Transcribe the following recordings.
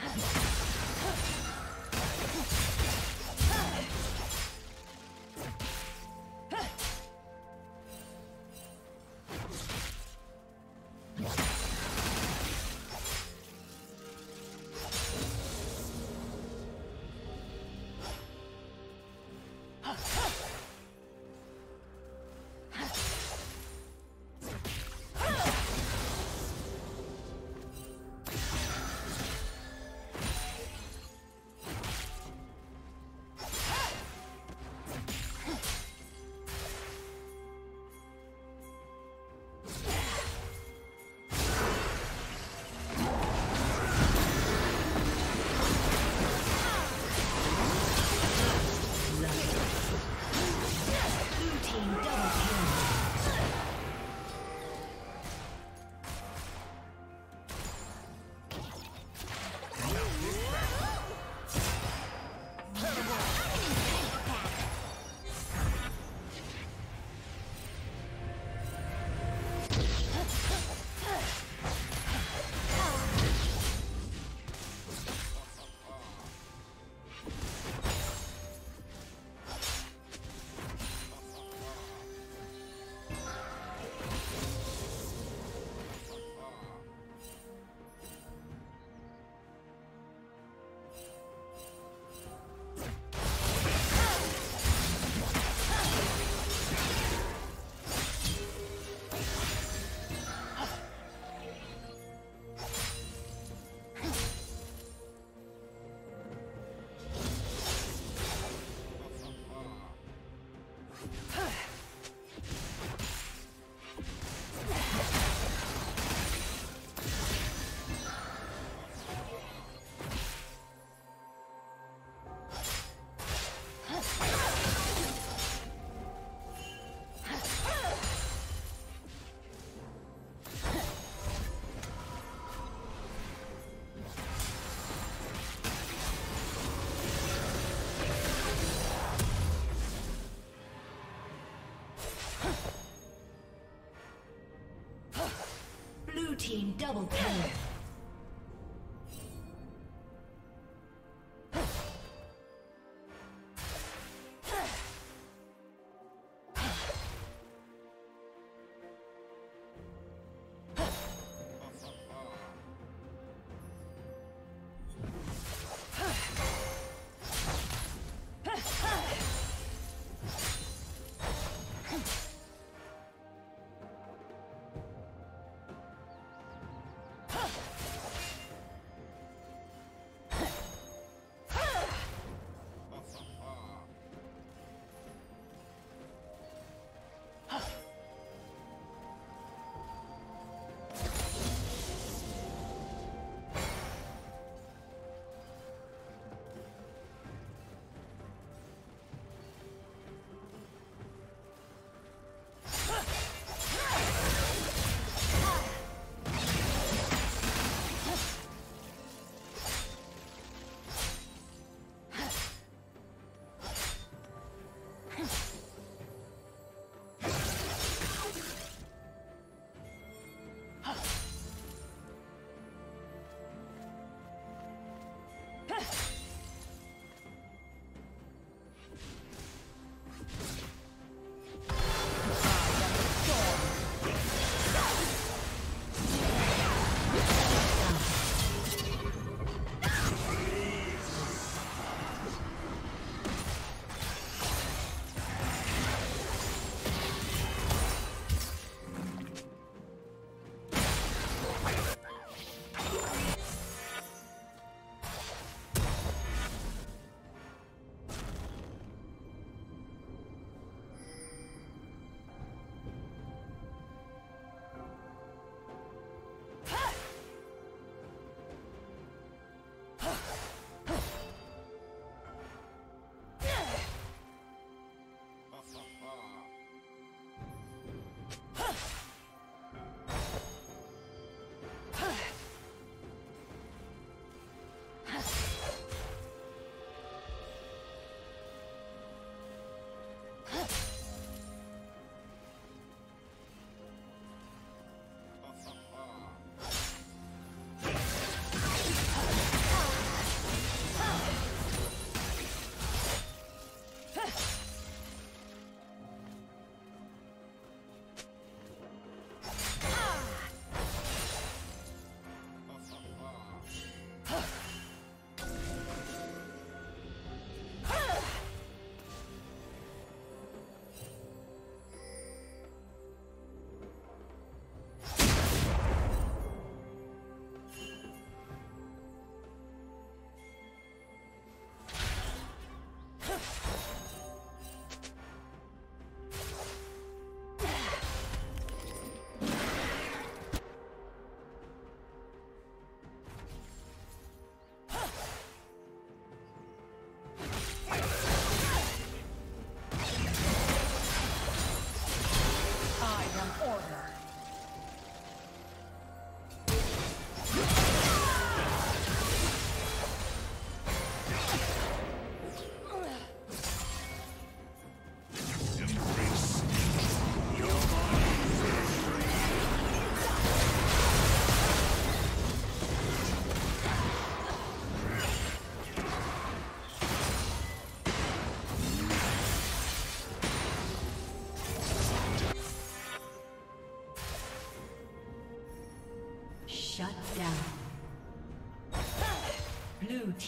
team double kill.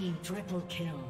Team triple kill.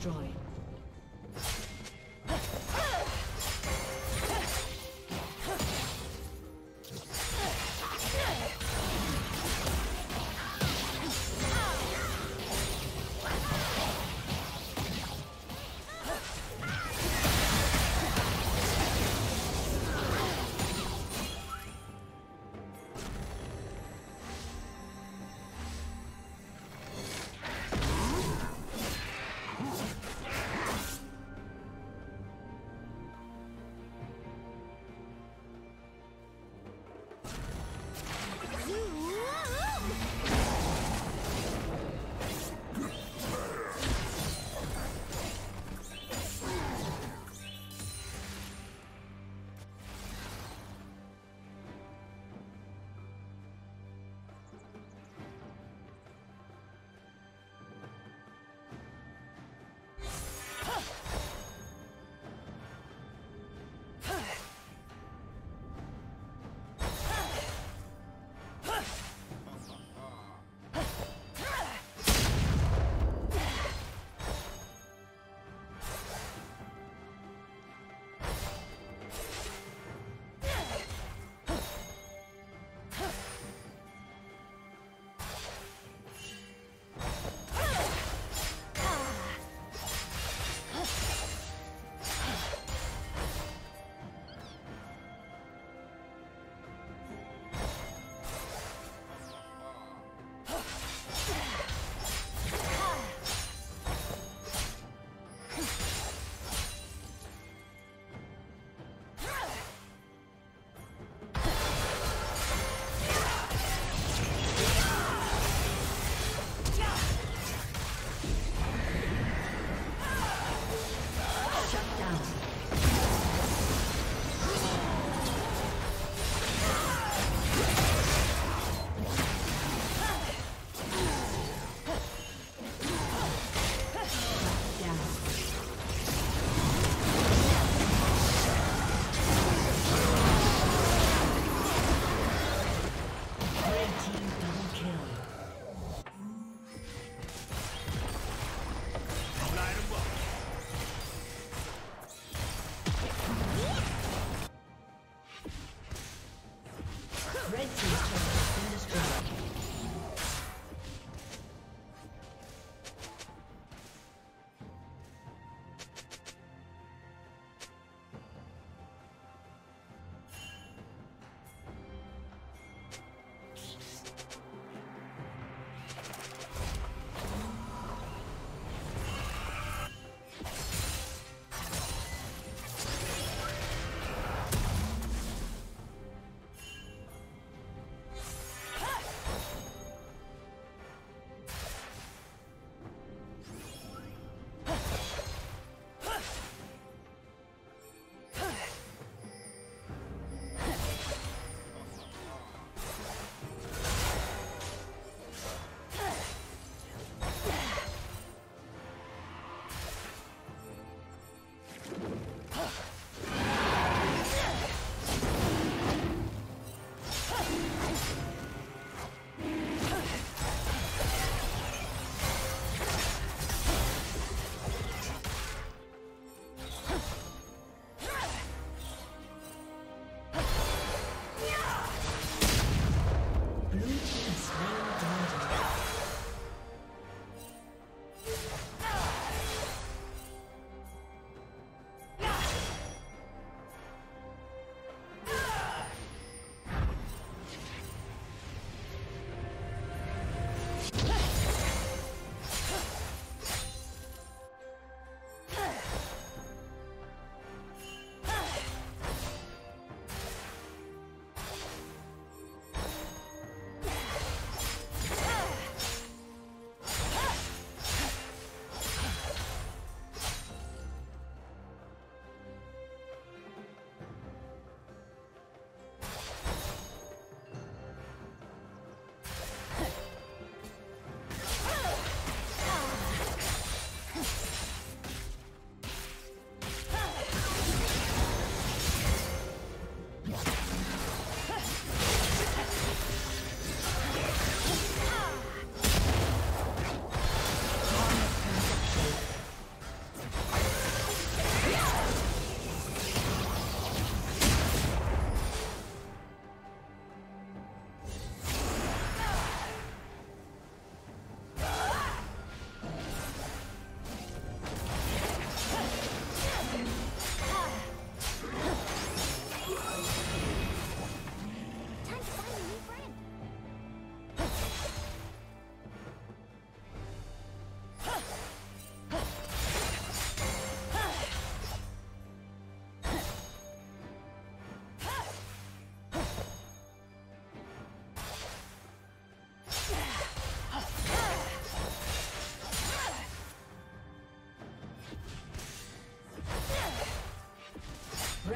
Destroyed.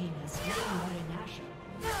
Team has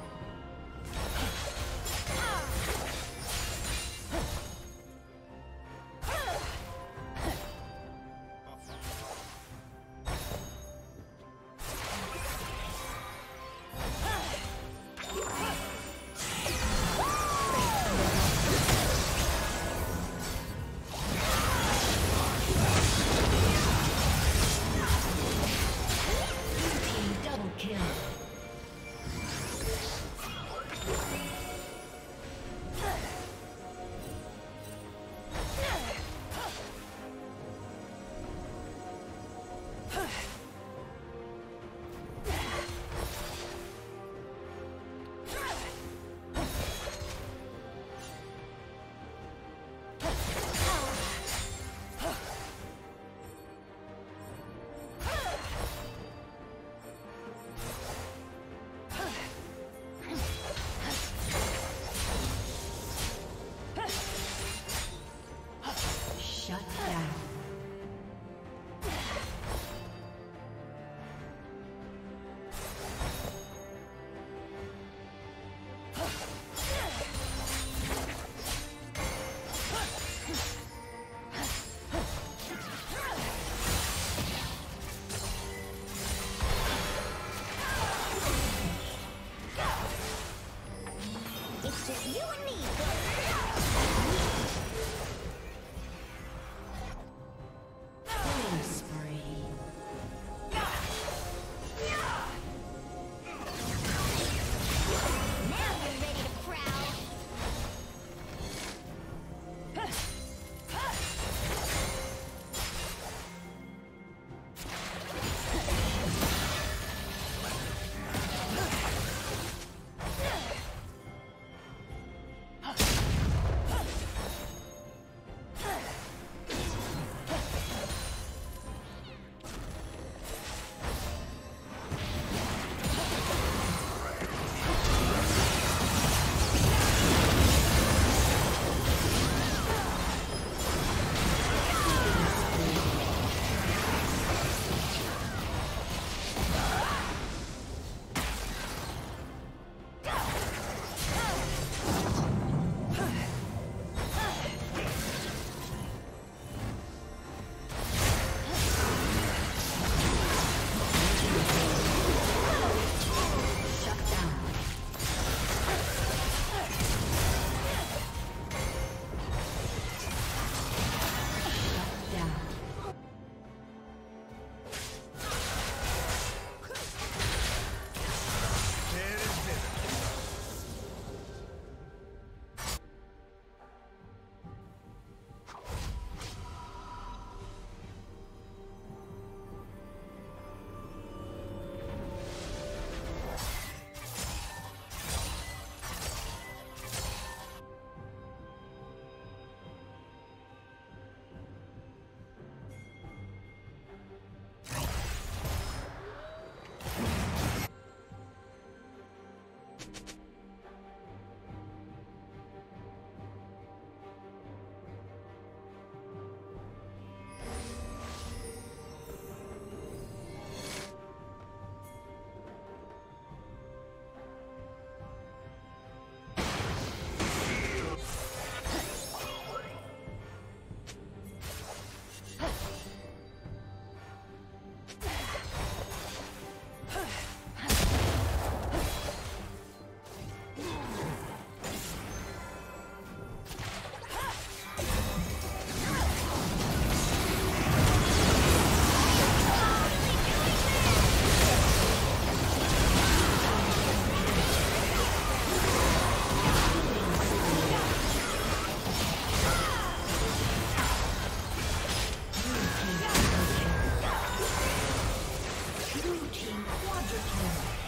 You and me. Blue team quadra.